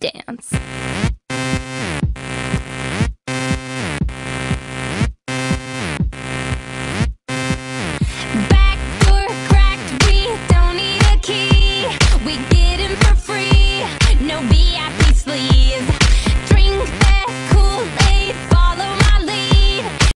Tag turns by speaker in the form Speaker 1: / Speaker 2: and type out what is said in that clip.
Speaker 1: dance. Back door cracked, we don't need a key. We get in for free.